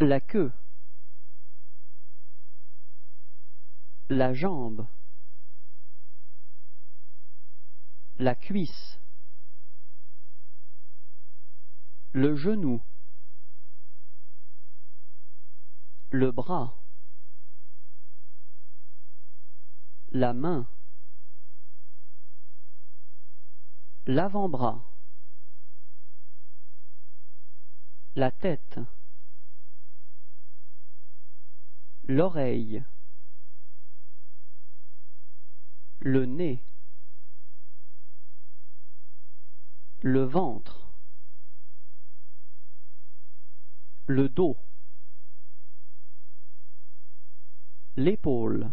la queue, la jambe, la cuisse, le genou, le bras, la main, l'avant-bras, la tête, l'oreille, le nez, le ventre, le dos, l'épaule